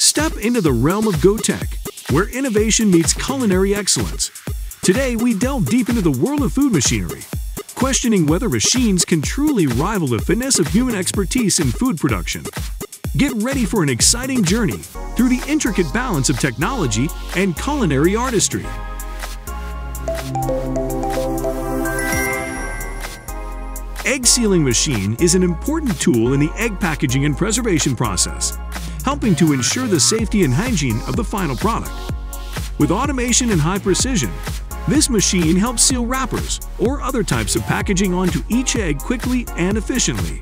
Step into the realm of GoTech, where innovation meets culinary excellence. Today, we delve deep into the world of food machinery, questioning whether machines can truly rival the finesse of human expertise in food production. Get ready for an exciting journey through the intricate balance of technology and culinary artistry. Egg sealing machine is an important tool in the egg packaging and preservation process, helping to ensure the safety and hygiene of the final product. With automation and high precision, this machine helps seal wrappers or other types of packaging onto each egg quickly and efficiently.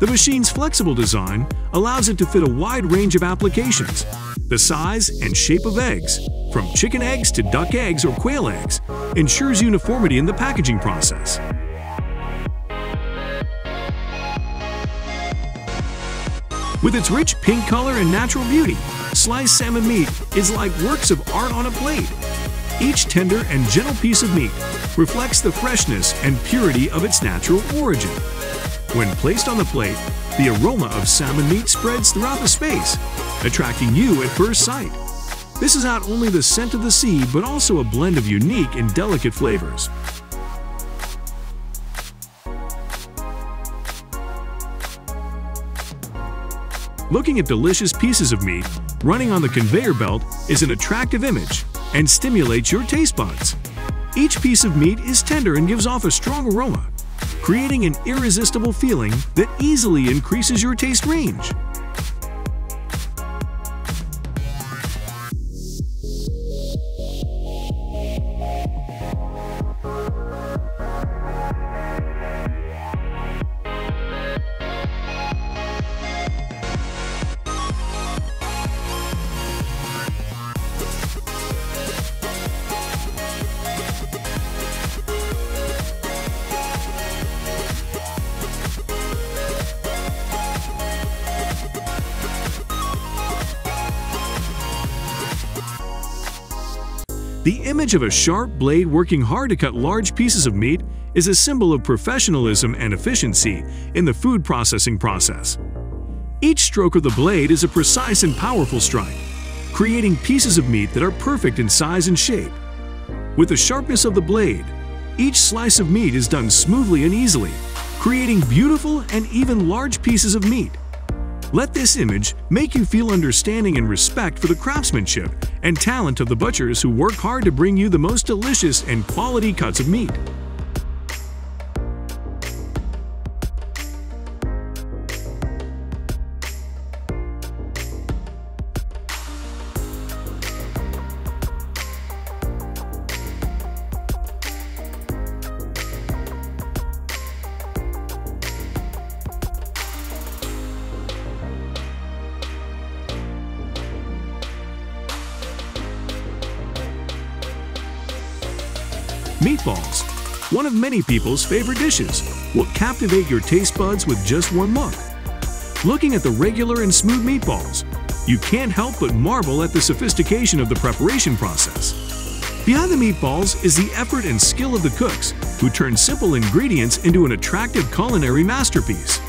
The machine's flexible design allows it to fit a wide range of applications. The size and shape of eggs, from chicken eggs to duck eggs or quail eggs, ensures uniformity in the packaging process. With its rich pink color and natural beauty, sliced salmon meat is like works of art on a plate. Each tender and gentle piece of meat reflects the freshness and purity of its natural origin. When placed on the plate, the aroma of salmon meat spreads throughout the space, attracting you at first sight. This is not only the scent of the sea, but also a blend of unique and delicate flavors. Looking at delicious pieces of meat running on the conveyor belt is an attractive image and stimulates your taste buds. Each piece of meat is tender and gives off a strong aroma, creating an irresistible feeling that easily increases your taste range. The image of a sharp blade working hard to cut large pieces of meat is a symbol of professionalism and efficiency in the food processing process. Each stroke of the blade is a precise and powerful strike, creating pieces of meat that are perfect in size and shape. With the sharpness of the blade, each slice of meat is done smoothly and easily, creating beautiful and even large pieces of meat. Let this image make you feel understanding and respect for the craftsmanship and talent of the butchers who work hard to bring you the most delicious and quality cuts of meat. Meatballs, one of many people's favorite dishes, will captivate your taste buds with just one look. Looking at the regular and smooth meatballs, you can't help but marvel at the sophistication of the preparation process. Behind the meatballs is the effort and skill of the cooks, who turn simple ingredients into an attractive culinary masterpiece.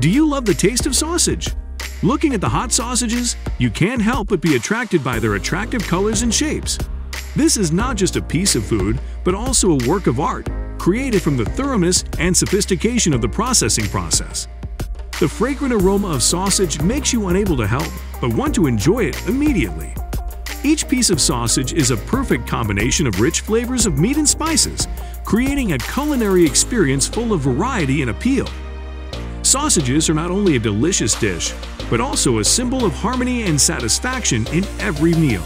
Do you love the taste of sausage? Looking at the hot sausages, you can't help but be attracted by their attractive colors and shapes. This is not just a piece of food, but also a work of art, created from the thoroughness and sophistication of the processing process. The fragrant aroma of sausage makes you unable to help but want to enjoy it immediately. Each piece of sausage is a perfect combination of rich flavors of meat and spices, creating a culinary experience full of variety and appeal. Sausages are not only a delicious dish, but also a symbol of harmony and satisfaction in every meal.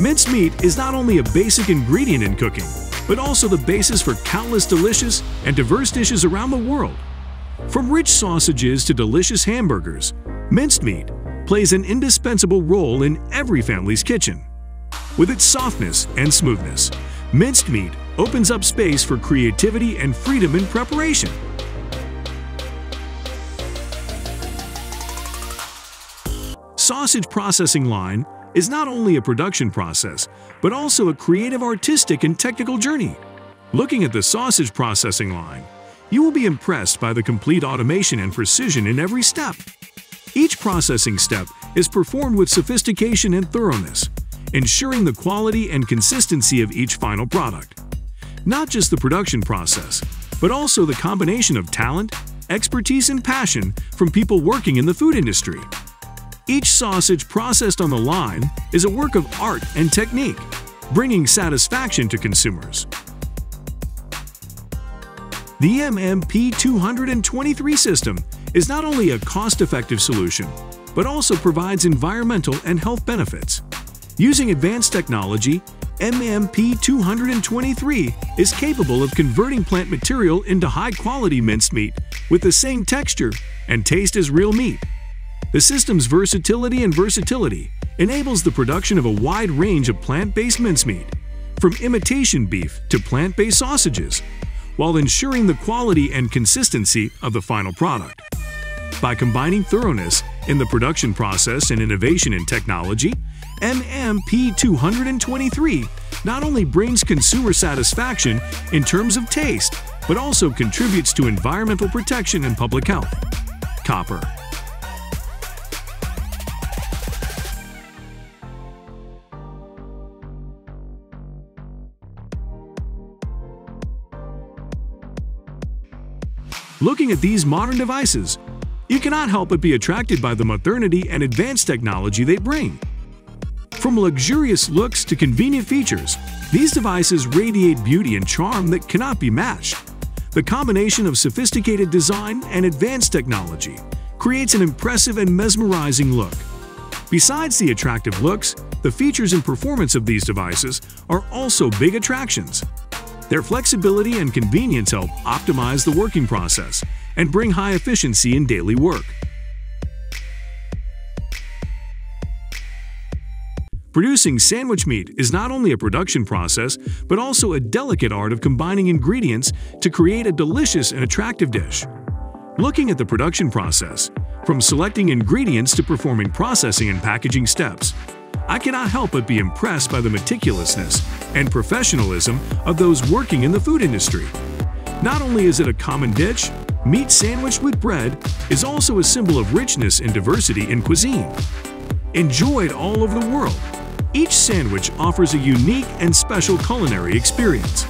Minced meat is not only a basic ingredient in cooking, but also the basis for countless delicious and diverse dishes around the world. From rich sausages to delicious hamburgers, minced meat plays an indispensable role in every family's kitchen. With its softness and smoothness, Minced meat opens up space for creativity and freedom in preparation. Sausage processing line is not only a production process, but also a creative artistic and technical journey. Looking at the sausage processing line, you will be impressed by the complete automation and precision in every step. Each processing step is performed with sophistication and thoroughness, ensuring the quality and consistency of each final product. Not just the production process, but also the combination of talent, expertise, and passion from people working in the food industry. Each sausage processed on the line is a work of art and technique, bringing satisfaction to consumers. The MMP 223 system is not only a cost-effective solution, but also provides environmental and health benefits. Using advanced technology, MMP 223 is capable of converting plant material into high-quality minced meat with the same texture and taste as real meat. The system's versatility and versatility enables the production of a wide range of plant-based mincemeat, from imitation beef to plant-based sausages, while ensuring the quality and consistency of the final product. By combining thoroughness in the production process and innovation in technology, MMP 223 not only brings consumer satisfaction in terms of taste, but also contributes to environmental protection and public health. Copper Looking at these modern devices, you cannot help but be attracted by the modernity and advanced technology they bring. From luxurious looks to convenient features, these devices radiate beauty and charm that cannot be matched. The combination of sophisticated design and advanced technology creates an impressive and mesmerizing look. Besides the attractive looks, the features and performance of these devices are also big attractions. Their flexibility and convenience help optimize the working process and bring high efficiency in daily work. Producing sandwich meat is not only a production process, but also a delicate art of combining ingredients to create a delicious and attractive dish. Looking at the production process, from selecting ingredients to performing processing and packaging steps, I cannot help but be impressed by the meticulousness and professionalism of those working in the food industry. Not only is it a common dish, meat sandwiched with bread is also a symbol of richness and diversity in cuisine. Enjoyed all over the world, each sandwich offers a unique and special culinary experience.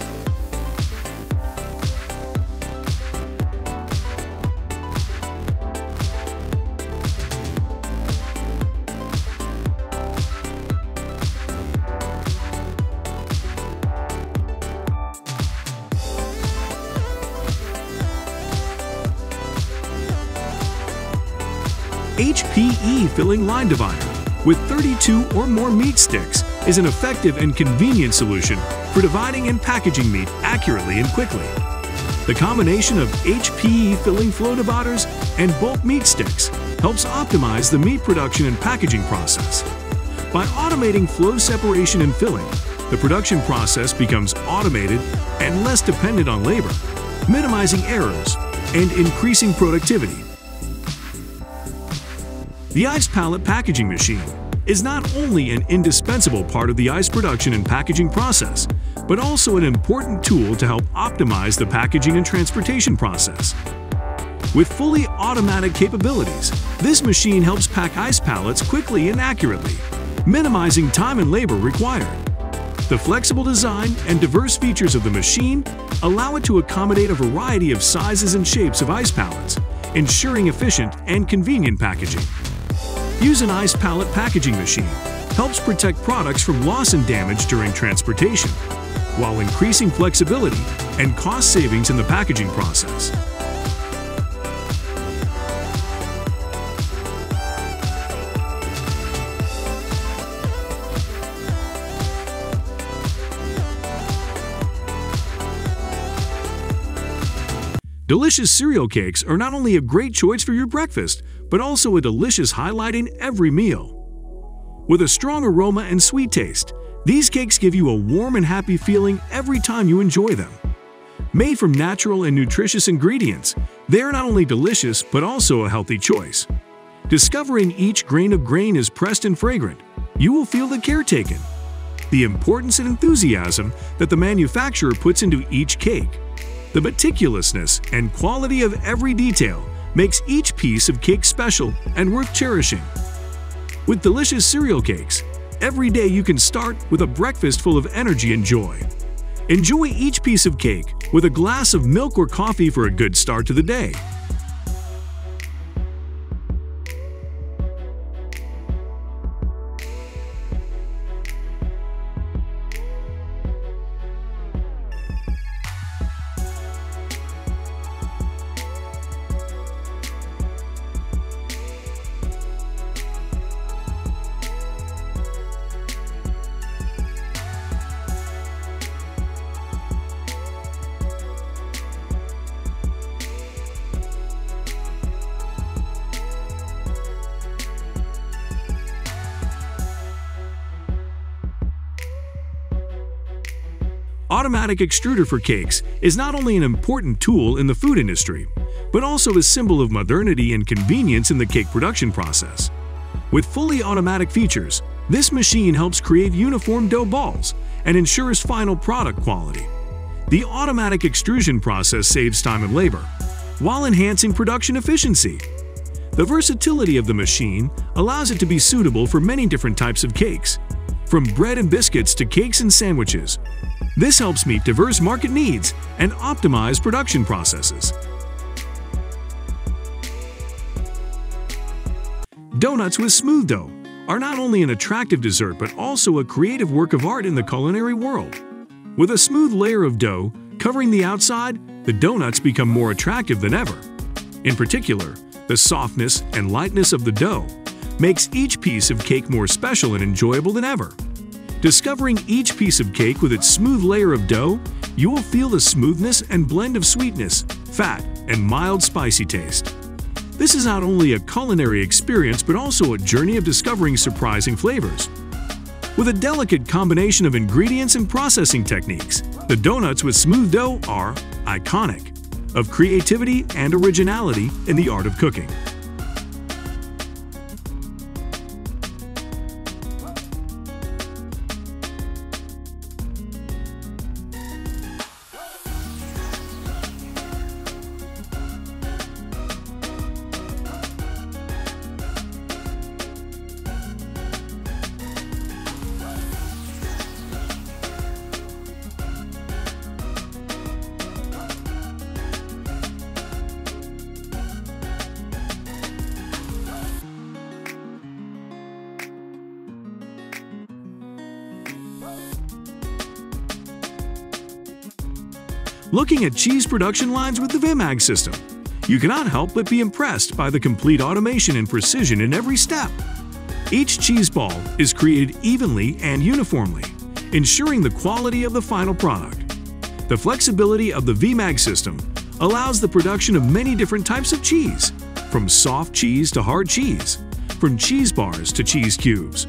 HPE filling line divider with 32 or more meat sticks is an effective and convenient solution for dividing and packaging meat accurately and quickly. The combination of HPE filling flow dividers and bulk meat sticks helps optimize the meat production and packaging process. By automating flow separation and filling, the production process becomes automated and less dependent on labor, minimizing errors and increasing productivity. The ice pallet packaging machine is not only an indispensable part of the ice production and packaging process, but also an important tool to help optimize the packaging and transportation process. With fully automatic capabilities, this machine helps pack ice pallets quickly and accurately, minimizing time and labor required. The flexible design and diverse features of the machine allow it to accommodate a variety of sizes and shapes of ice pallets, ensuring efficient and convenient packaging. Use an ice pallet packaging machine. Helps protect products from loss and damage during transportation, while increasing flexibility and cost savings in the packaging process. Delicious cereal cakes are not only a great choice for your breakfast, but also a delicious highlight in every meal. With a strong aroma and sweet taste, These cakes give you a warm and happy feeling every time you enjoy them. Made from natural and nutritious ingredients, they are not only delicious but also a healthy choice. Discovering each grain of grain is pressed and fragrant, you will feel the care taken. The importance and enthusiasm that the manufacturer puts into each cake. The meticulousness and quality of every detail makes each piece of cake special and worth cherishing. With delicious cereal cakes, every day you can start with a breakfast full of energy and joy. Enjoy each piece of cake with a glass of milk or coffee for a good start to the day. Automatic extruder for cakes is not only an important tool in the food industry, but also a symbol of modernity and convenience in the cake production process. With fully automatic features, this machine helps create uniform dough balls and ensures final product quality. The automatic extrusion process saves time and labor, while enhancing production efficiency. The versatility of the machine allows it to be suitable for many different types of cakes, from bread and biscuits to cakes and sandwiches, this helps meet diverse market needs and optimize production processes. Donuts with smooth dough are not only an attractive dessert but also a creative work of art in the culinary world. With a smooth layer of dough covering the outside, the donuts become more attractive than ever. In particular, the softness and lightness of the dough makes each piece of cake more special and enjoyable than ever. Discovering each piece of cake with its smooth layer of dough, you will feel the smoothness and blend of sweetness, fat, and mild spicy taste. This is not only a culinary experience but also a journey of discovering surprising flavors. With a delicate combination of ingredients and processing techniques, the donuts with smooth dough are iconic, of creativity and originality in the art of cooking. Looking at cheese production lines with the Vemag system, you cannot help but be impressed by the complete automation and precision in every step. Each cheese ball is created evenly and uniformly, ensuring the quality of the final product. The flexibility of the Vemag system allows the production of many different types of cheese, from soft cheese to hard cheese, from cheese bars to cheese cubes.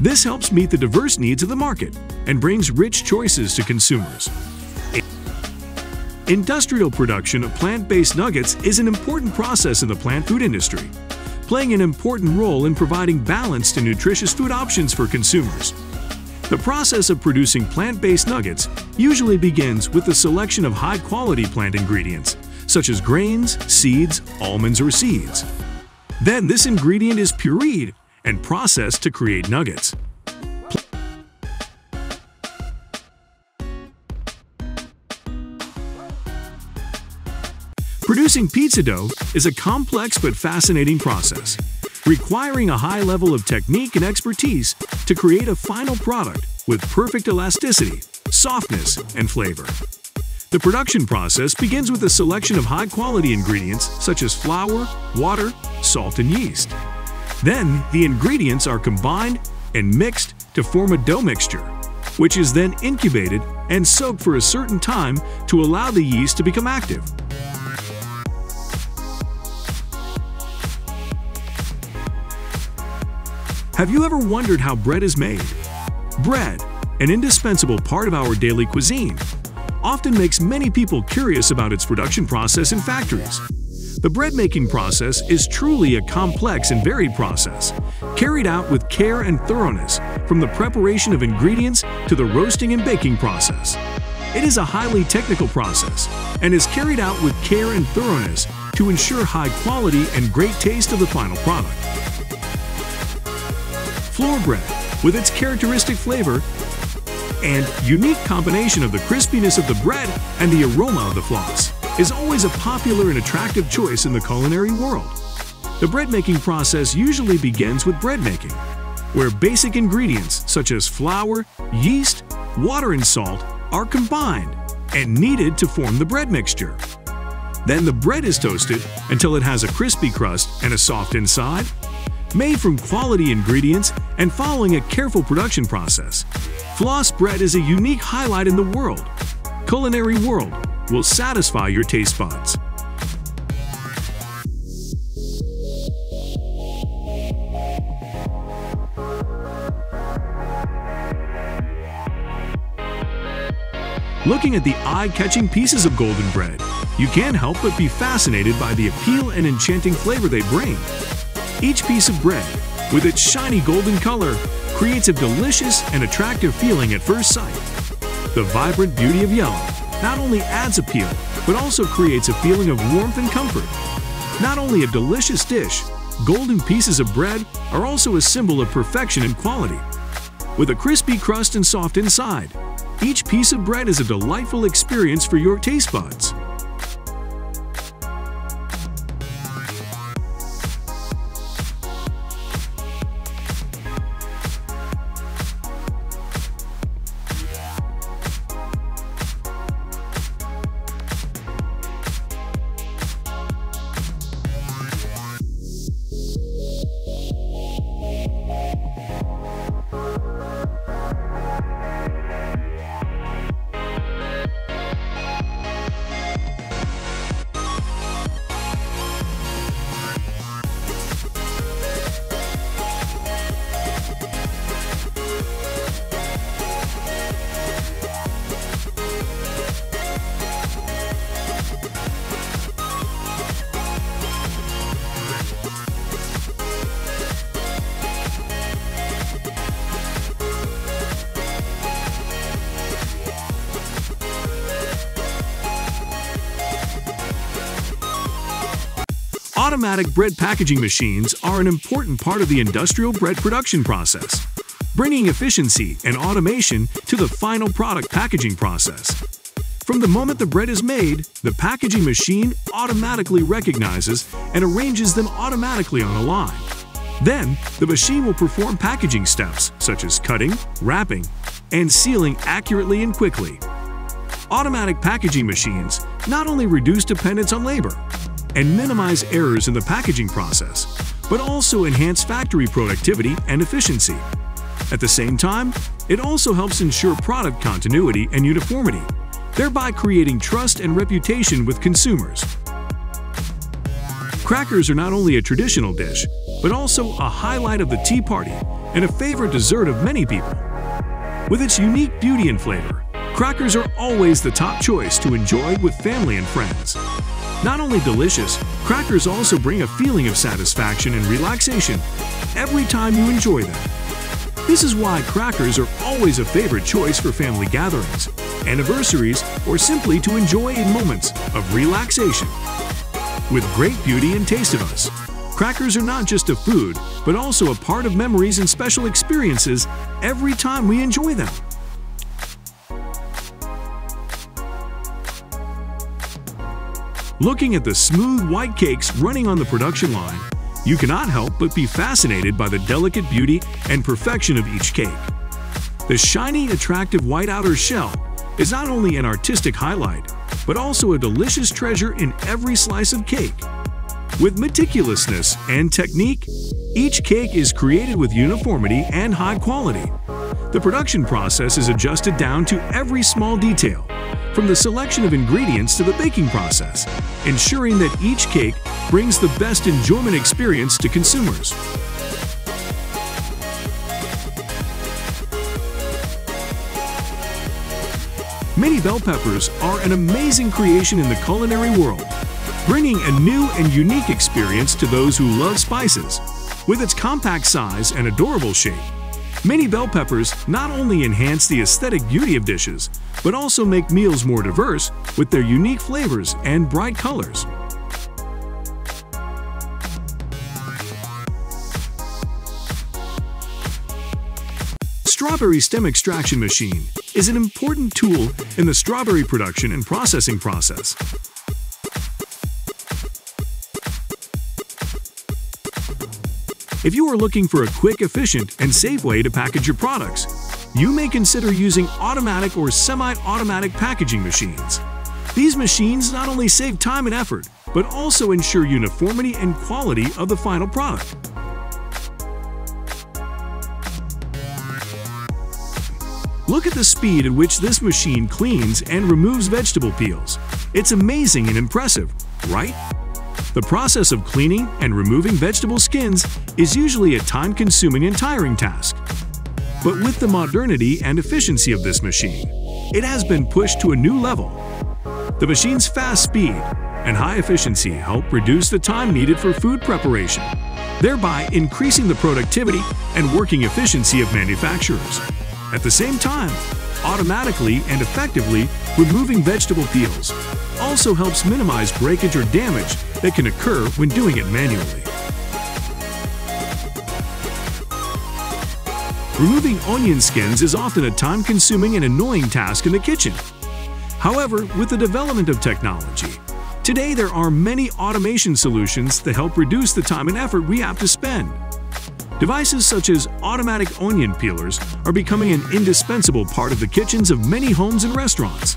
This helps meet the diverse needs of the market and brings rich choices to consumers. Industrial production of plant-based nuggets is an important process in the plant food industry, playing an important role in providing balanced and nutritious food options for consumers. The process of producing plant-based nuggets usually begins with the selection of high-quality plant ingredients, such as grains, seeds, almonds, or seeds. Then this ingredient is pureed and processed to create nuggets. Producing pizza dough is a complex but fascinating process, requiring a high level of technique and expertise to create a final product with perfect elasticity, softness, and flavor. The production process begins with the selection of high-quality ingredients such as flour, water, salt, and yeast. Then, the ingredients are combined and mixed to form a dough mixture, which is then incubated and soaked for a certain time to allow the yeast to become active. Have you ever wondered how bread is made? Bread, an indispensable part of our daily cuisine, often makes many people curious about its production process in factories. The bread making process is truly a complex and varied process, carried out with care and thoroughness from the preparation of ingredients to the roasting and baking process. It is a highly technical process and is carried out with care and thoroughness to ensure high quality and great taste of the final product. Flour bread, with its characteristic flavor and unique combination of the crispiness of the bread and the aroma of the floss, is always a popular and attractive choice in the culinary world. The bread making process usually begins with bread making, where basic ingredients such as flour, yeast, water, and salt are combined and kneaded to form the bread mixture. Then the bread is toasted until it has a crispy crust and a soft inside. Made from quality ingredients and following a careful production process, floss bread is a unique highlight in the world. Culinary world will satisfy your taste buds. Looking at the eye-catching pieces of golden bread, you can't help but be fascinated by the appeal and enchanting flavor they bring. Each piece of bread, with its shiny golden color, creates a delicious and attractive feeling at first sight. The vibrant beauty of yellow not only adds appeal, but also creates a feeling of warmth and comfort. Not only a delicious dish, golden pieces of bread are also a symbol of perfection and quality. With a crispy crust and soft inside, each piece of bread is a delightful experience for your taste buds. Automatic bread packaging machines are an important part of the industrial bread production process, bringing efficiency and automation to the final product packaging process. From the moment the bread is made, the packaging machine automatically recognizes and arranges them automatically on a line. Then, the machine will perform packaging steps such as cutting, wrapping, and sealing accurately and quickly. Automatic packaging machines not only reduce dependence on labor, and minimize errors in the packaging process, but also enhance factory productivity and efficiency. At the same time, it also helps ensure product continuity and uniformity, thereby creating trust and reputation with consumers. Crackers are not only a traditional dish, but also a highlight of the tea party and a favorite dessert of many people. With its unique beauty and flavor, crackers are always the top choice to enjoy with family and friends. Not only delicious, crackers also bring a feeling of satisfaction and relaxation every time you enjoy them. This is why crackers are always a favorite choice for family gatherings, anniversaries, or simply to enjoy in moments of relaxation. With great beauty and taste of us, crackers are not just a food, but also a part of memories and special experiences every time we enjoy them. Looking at the smooth white cakes running on the production line, you cannot help but be fascinated by the delicate beauty and perfection of each cake. The shiny, attractive white outer shell is not only an artistic highlight, but also a delicious treasure in every slice of cake. With meticulousness and technique, each cake is created with uniformity and high quality. The production process is adjusted down to every small detail, from the selection of ingredients to the baking process, ensuring that each cake brings the best enjoyment experience to consumers. Mini bell peppers are an amazing creation in the culinary world, bringing a new and unique experience to those who love spices. With its compact size and adorable shape, mini bell peppers not only enhance the aesthetic beauty of dishes, but also make meals more diverse with their unique flavors and bright colors. Strawberry stem extraction machine is an important tool in the strawberry production and processing process. If you are looking for a quick, efficient, and safe way to package your products, you may consider using automatic or semi-automatic packaging machines. These machines not only save time and effort, but also ensure uniformity and quality of the final product. Look at the speed at which this machine cleans and removes vegetable peels. It's amazing and impressive, right? The process of cleaning and removing vegetable skins is usually a time-consuming and tiring task. But with the modernity and efficiency of this machine, it has been pushed to a new level. The machine's fast speed and high efficiency help reduce the time needed for food preparation, thereby increasing the productivity and working efficiency of manufacturers. At the same time, automatically and effectively removing vegetable peels also helps minimize breakage or damage that can occur when doing it manually. Removing onion skins is often a time-consuming and annoying task in the kitchen. However, with the development of technology, today there are many automation solutions that help reduce the time and effort we have to spend. Devices such as automatic onion peelers are becoming an indispensable part of the kitchens of many homes and restaurants.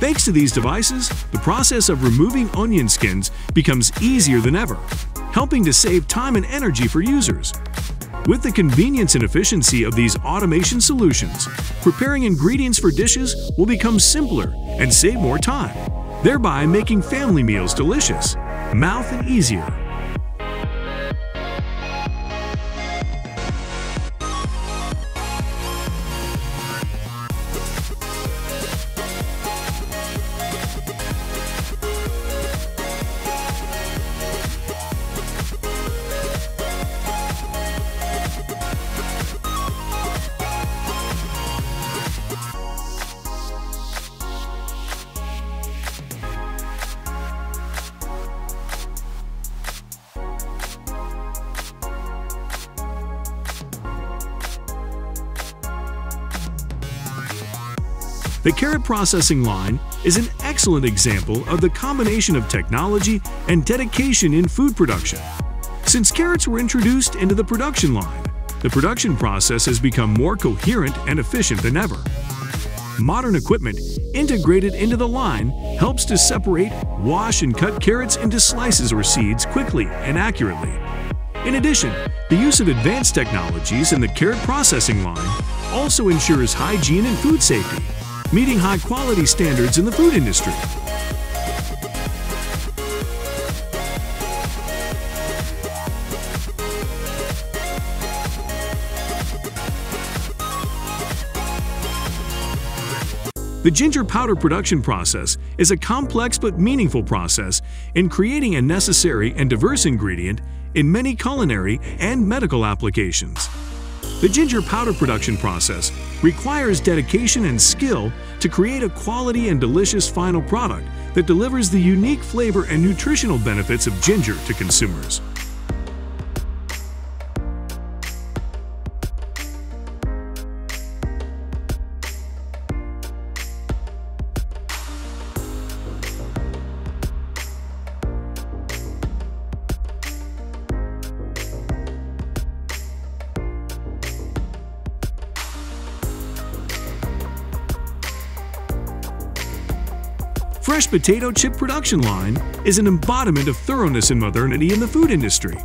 Thanks to these devices, the process of removing onion skins becomes easier than ever, helping to save time and energy for users. With the convenience and efficiency of these automation solutions, preparing ingredients for dishes will become simpler and save more time, thereby making family meals delicious, mouth and easier. Processing line is an excellent example of the combination of technology and dedication in food production. Since carrots were introduced into the production line, the production process has become more coherent and efficient than ever. Modern equipment integrated into the line helps to separate, wash, and cut carrots into slices or seeds quickly and accurately. In addition, the use of advanced technologies in the carrot processing line also ensures hygiene and food safety, meeting high quality standards in the food industry. The ginger powder production process is a complex but meaningful process in creating a necessary and diverse ingredient in many culinary and medical applications. The ginger powder production process requires dedication and skill to create a quality and delicious final product that delivers the unique flavor and nutritional benefits of ginger to consumers. Fresh potato chip production line is an embodiment of thoroughness and modernity in the food industry.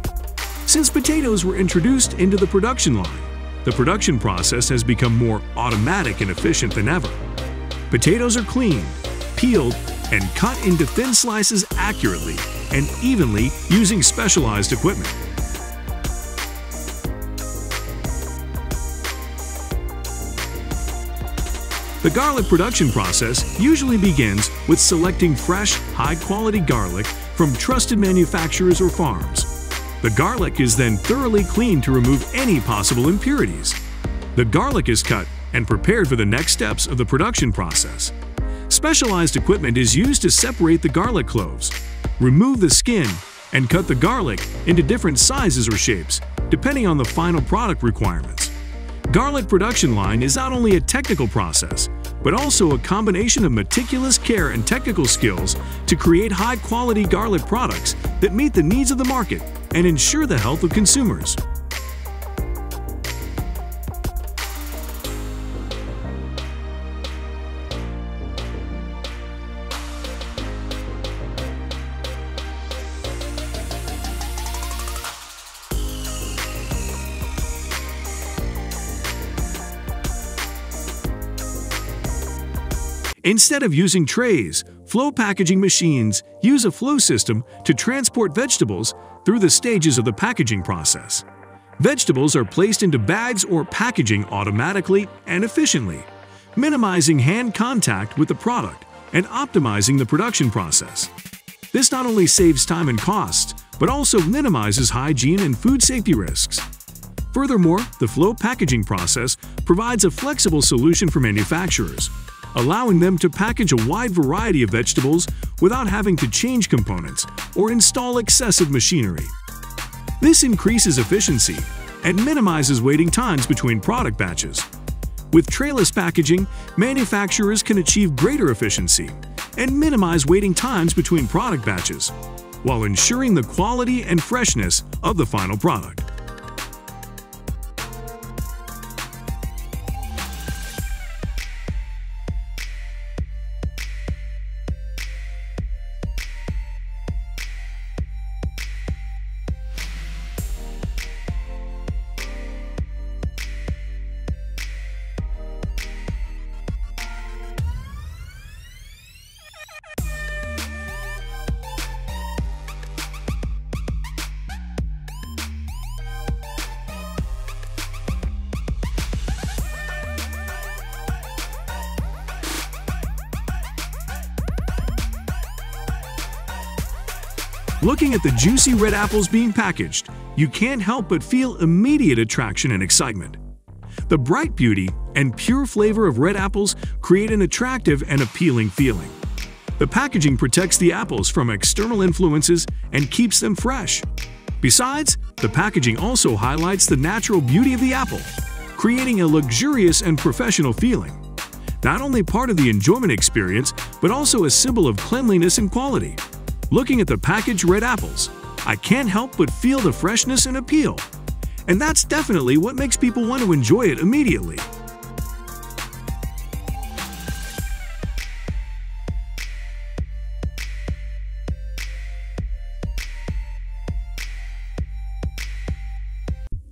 Since potatoes were introduced into the production line, the production process has become more automatic and efficient than ever. Potatoes are cleaned, peeled, and cut into thin slices accurately and evenly using specialized equipment. The garlic production process usually begins with selecting fresh, high-quality garlic from trusted manufacturers or farms. The garlic is then thoroughly cleaned to remove any possible impurities. The garlic is cut and prepared for the next steps of the production process. Specialized equipment is used to separate the garlic cloves, remove the skin, and cut the garlic into different sizes or shapes, depending on the final product requirements. Garlic production line is not only a technical process, but also a combination of meticulous care and technical skills to create high-quality garlic products that meet the needs of the market and ensure the health of consumers. Instead of using trays, flow packaging machines use a flow system to transport vegetables through the stages of the packaging process. Vegetables are placed into bags or packaging automatically and efficiently, minimizing hand contact with the product and optimizing the production process. This not only saves time and costs, but also minimizes hygiene and food safety risks. Furthermore, the flow packaging process provides a flexible solution for manufacturers, allowing them to package a wide variety of vegetables without having to change components or install excessive machinery. This increases efficiency and minimizes waiting times between product batches. With trayless packaging, manufacturers can achieve greater efficiency and minimize waiting times between product batches, while ensuring the quality and freshness of the final product. Looking at the juicy red apples being packaged, you can't help but feel immediate attraction and excitement. The bright beauty and pure flavor of red apples create an attractive and appealing feeling. The packaging protects the apples from external influences and keeps them fresh. Besides, the packaging also highlights the natural beauty of the apple, creating a luxurious and professional feeling. Not only part of the enjoyment experience, but also a symbol of cleanliness and quality. Looking at the packaged red apples, I can't help but feel the freshness and appeal. And that's definitely what makes people want to enjoy it immediately.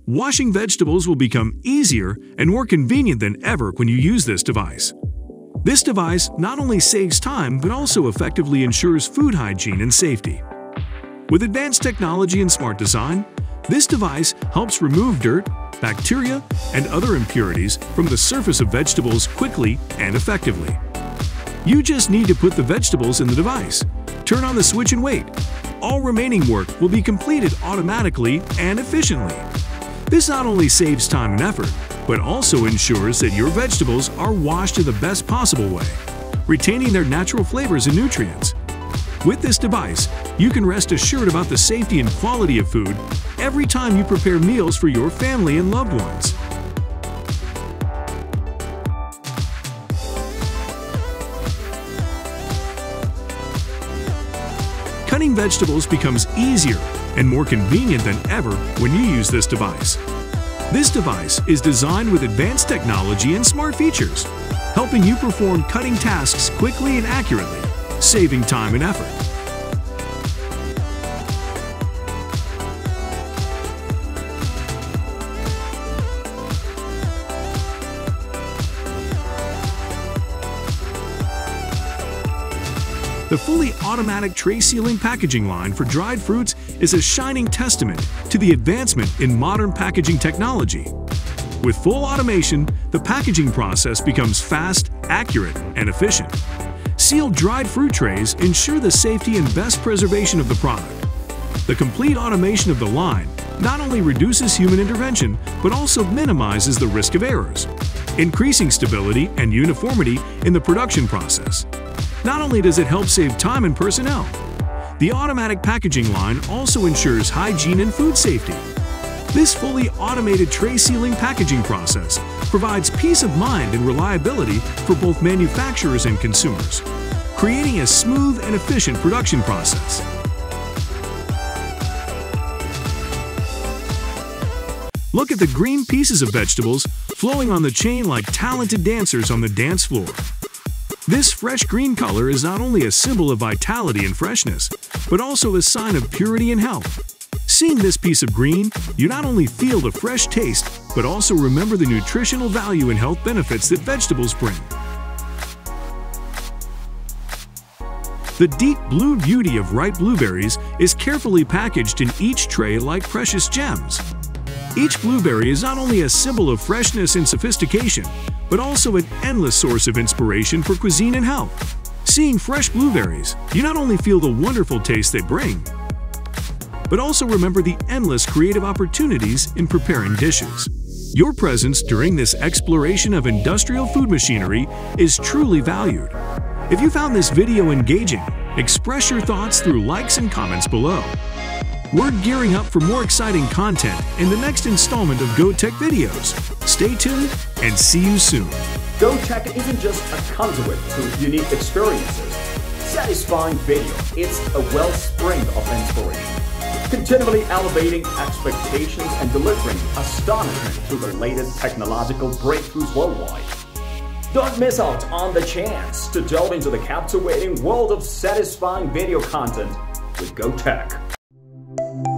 Washing vegetables will become easier and more convenient than ever when you use this device. This device not only saves time but also effectively ensures food hygiene and safety. With advanced technology and smart design, this device helps remove dirt, bacteria, and other impurities from the surface of vegetables quickly and effectively. You just need to put the vegetables in the device, turn on the switch and wait. All remaining work will be completed automatically and efficiently. This not only saves time and effort, but also ensures that your vegetables are washed in the best possible way, retaining their natural flavors and nutrients. With this device, you can rest assured about the safety and quality of food every time you prepare meals for your family and loved ones. Cutting vegetables becomes easier and more convenient than ever when you use this device. This device is designed with advanced technology and smart features, helping you perform cutting tasks quickly and accurately, saving time and effort. The fully automatic tray sealing packaging line for dried fruits is a shining testament to the advancement in modern packaging technology. With full automation, the packaging process becomes fast, accurate, and efficient. Sealed dried fruit trays ensure the safety and best preservation of the product. The complete automation of the line not only reduces human intervention, but also minimizes the risk of errors, increasing stability and uniformity in the production process. Not only does it help save time and personnel, the automatic packaging line also ensures hygiene and food safety. This fully automated tray sealing packaging process provides peace of mind and reliability for both manufacturers and consumers, creating a smooth and efficient production process. Look at the green pieces of vegetables flowing on the chain like talented dancers on the dance floor. This fresh green color is not only a symbol of vitality and freshness, but also a sign of purity and health. Seeing this piece of green, you not only feel the fresh taste, but also remember the nutritional value and health benefits that vegetables bring. The deep blue beauty of ripe blueberries is carefully packaged in each tray like precious gems. Each blueberry is not only a symbol of freshness and sophistication, but also an endless source of inspiration for cuisine and health. Seeing fresh blueberries, you not only feel the wonderful taste they bring, but also remember the endless creative opportunities in preparing dishes. Your presence during this exploration of industrial food machinery is truly valued. If you found this video engaging, express your thoughts through likes and comments below. We're gearing up for more exciting content in the next installment of GoTech videos. Stay tuned and see you soon. GoTech isn't just a conduit to unique experiences. Satisfying video it's a wellspring of inspiration, continually elevating expectations and delivering astonishment through the latest technological breakthroughs worldwide. Don't miss out on the chance to delve into the captivating world of satisfying video content with GoTech. Thank you.